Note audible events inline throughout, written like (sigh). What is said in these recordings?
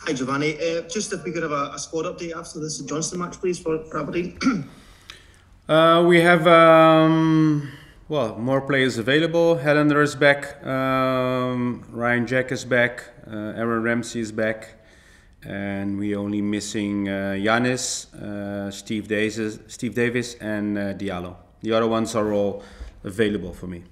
Hi Giovanni, uh, just if we could have a, a squad update after the St Johnstone match, please, for, for Aberdeen. (clears throat) uh, we have um, well more players available. Helander is back, um, Ryan Jack is back, uh, Aaron Ramsey is back, and we only missing uh, Ianis, uh, Steve Davis, Steve Davis, and uh, Diallo. The other ones are all available for me.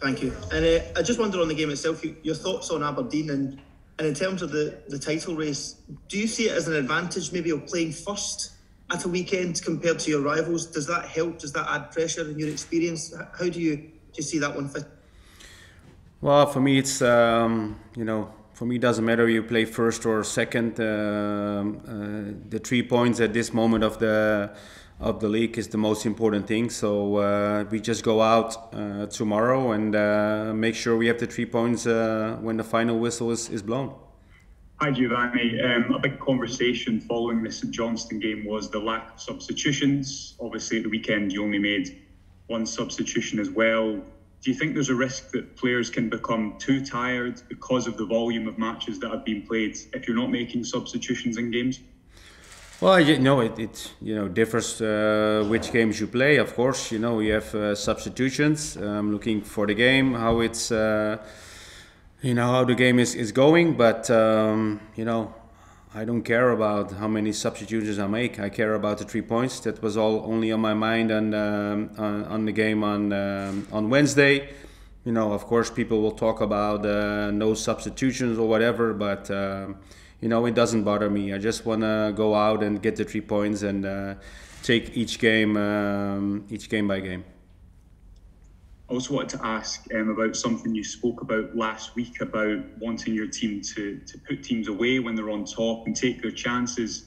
Thank you. And uh, I just wonder on the game itself, your thoughts on Aberdeen and and in terms of the, the title race, do you see it as an advantage maybe of playing first at a weekend compared to your rivals? Does that help? Does that add pressure in your experience? How do you do you see that one fit? Well, for me, it's um, you know, for me, it doesn't matter if you play first or second. Um, uh, the three points at this moment of the of the league is the most important thing. So uh, we just go out uh, tomorrow and uh, make sure we have the three points uh, when the final whistle is, is blown. Hi Giovanni. Um, a big conversation following the St Johnstone game was the lack of substitutions. Obviously, at the weekend you only made one substitution as well. Do you think there's a risk that players can become too tired because of the volume of matches that have been played if you're not making substitutions in games? Well, you know, it, it you know differs uh, which games you play. Of course, you know you have uh, substitutions. I'm looking for the game, how it's, uh, you know, how the game is, is going. But um, you know, I don't care about how many substitutions I make. I care about the three points. That was all only on my mind and um, on, on, the game on um, on Wednesday. You know, of course, people will talk about uh, no substitutions or whatever, but um, you know, it doesn't bother me. I just want to go out and get the three points and uh, take each game, um, each game by game. I also wanted to ask um, about something you spoke about last week about wanting your team to, to put teams away when they're on top and take their chances.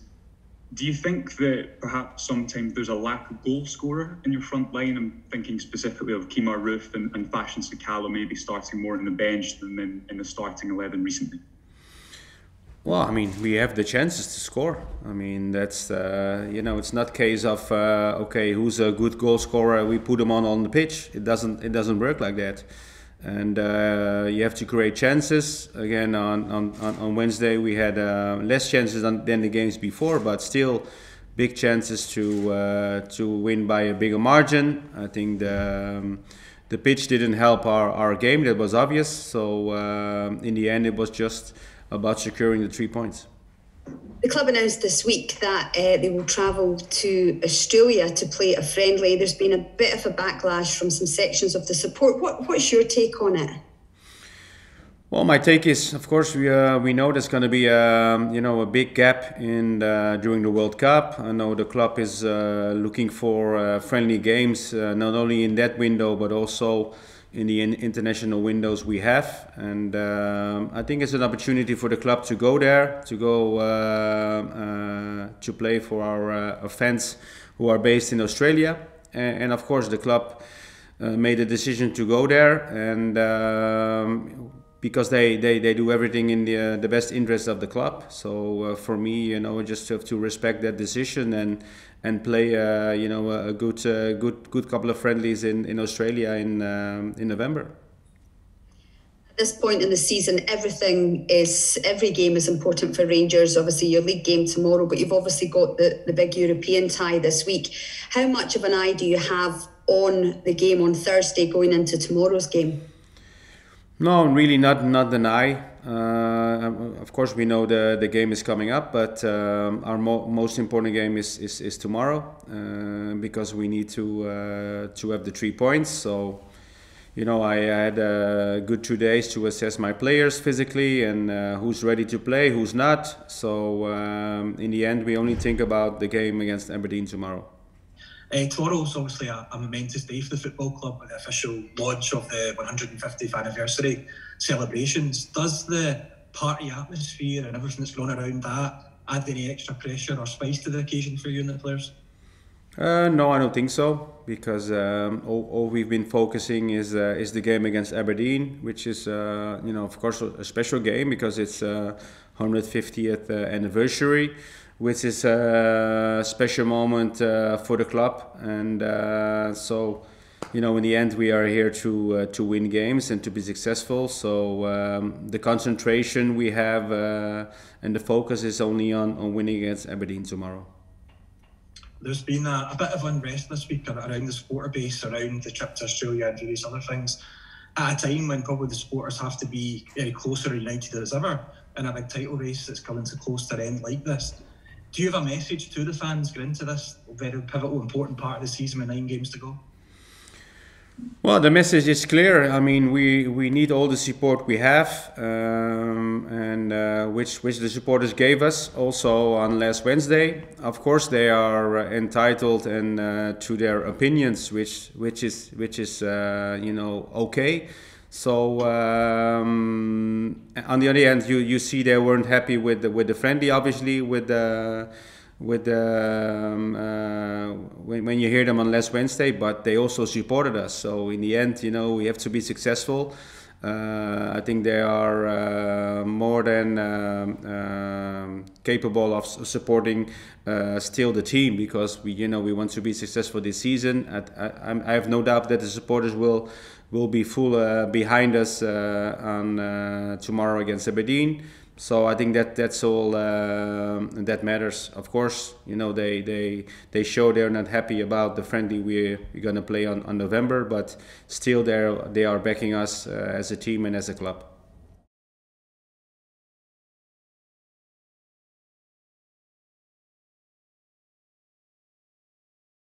Do you think that perhaps sometimes there's a lack of goal scorer in your front line? I'm thinking specifically of Kemar Roofe and, and Fashion Sakala maybe starting more on the bench than in, in the starting 11 recently. Well, I mean, we have the chances to score. I mean, that's uh, you know, it's not case of uh, okay, who's a good goal scorer? We put them on on the pitch. It doesn't it doesn't work like that. And uh, you have to create chances. Again, on on, on Wednesday we had uh, less chances than, than, the games before, but still big chances to uh, to win by a bigger margin. I think the um, the pitch didn't help our, our game. That was obvious. So uh, in the end, it was just about securing the three points. The club announced this week that uh, they will travel to Australia to play a friendly. There's been a bit of a backlash from some sections of the support. What, what's your take on it? Well, my take is, of course, we uh, we know there's going to be a um, you know a big gap in the, during the World Cup. I know the club is uh, looking for uh, friendly games, uh, not only in that window but also in the international windows we have. And um, I think it's an opportunity for the club to go there, to go uh, uh, to play for our, uh, fans who are based in Australia. And, and of course, the club uh, made a decision to go there. And um, because they, they, they do everything in the, uh, the best interest of the club. So uh, for me, you know, I just have to respect that decision and and play, uh, you know, a good uh, good good couple of friendlies in, in Australia in um, in November. At this point in the season, everything is every game is important for Rangers. Obviously, your league game tomorrow, but you've obviously got the, the big European tie this week. How much of an eye do you have on the game on Thursday going into tomorrow's game? No, really not not eye. Uh, of course, we know the, the game is coming up, but um, our mo most important game is, is, is tomorrow uh, because we need to uh, to have the three points. So, you know, I had a good two days to assess my players physically and uh, who's ready to play, who's not. So, um, in the end, we only think about the game against Aberdeen tomorrow. Uh, tomorrow's obviously a, a, momentous day for the football club with the official launch of the 150th anniversary celebrations. Does the party atmosphere and everything that's going around that add any extra pressure or spice to the occasion for you and the players? Uh, no, I don't think so because um, all, all, we've been focusing is uh, is the game against Aberdeen, which is uh, you know of course a special game because it's 150th uh, uh, anniversary which is a special moment uh, for the club. And uh, so, you know, in the end, we are here to uh, to win games and to be successful. So um, the concentration we have uh, and the focus is only on, on winning against Aberdeen tomorrow. There's been a, a bit of unrest this week around the supporter base, around the trip to Australia and various other things. At a time when probably the supporters have to be very closer united as ever in a big title race that's coming to close to an end like this. Do you have a message to the fans going into this very pivotal, important part of the season with nine games to go? Well, the message is clear. I mean, we, we need all the support we have, um, and uh, which which the supporters gave us also on last Wednesday. Of course, they are entitled and uh, to their opinions, which which is which is uh, you know okay. So um, on the other hand, you, you see they weren't happy with the, with the friendly, obviously with the with the, um, uh, when, when you hear them on last Wednesday, but they also supported us. So in the end, you know, we have to be successful. Uh, I think they are uh, more than um, um capable of supporting uh, still the team because we, you know, we want to be successful this season. I, I, I have no doubt that the supporters will will be full uh, behind us uh, on tomorrow against Aberdeen so I think that that's all uh, that matters. Of course, you know they they they show they're not happy about the friendly we're, we're gonna play on, on November, but still they they are backing us uh, as a team and as a club.